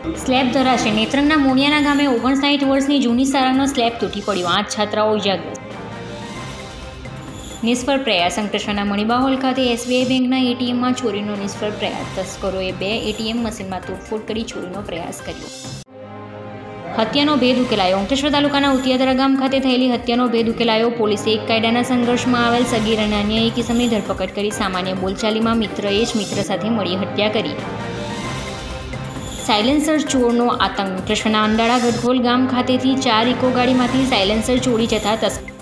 Slab ધરાશે. નેત્રંગના મોડિયાના ગામે ઓગણસાઠ વર્ષની જૂની સારંગનો સ્લેબ તૂટી પડ્યો. આઠ છાત્રાઓ ઇજાગ્રસ્ત. નિષ્ફળ પ્રયાસ. અંકલેશ્વરના મણિબા ખાતે એસબીઆઈ બેંકના એટીએમમાં ચોરીનો નિષ્ફળ પ્રયાસ. તસ્કરોએ બે એટીએમ મશીનમાં તોડફોડ કરી ચોરીનો પ્રયાસ કર્યો. હત્યાનો ભેદ ઉકેલાયો. અંકલેશ્વર તાલુકાના ઉતિયાદરા ગામ ખાતે થયેલી હત્યાનો ભેદ ઉકેલાયો. પોલીસે એક કાયદાના સંઘર્ષમાં આવેલ સગીર અને અન્ય એક કિસમની ધરપકડ કરી સામાન્ય બોલચાલીમાં મિત્રએ જ મિત્ર સાથે મળી હત્યા કરી. સાયલેન્સર ચોરનો આતંક. કૃષ્ણના અંદાળા ગઢખોલ ગામ ખાતેથી ચાર ઇકો ગાડીમાંથી સાયલેન્સર ચોરી જતા તસ્કર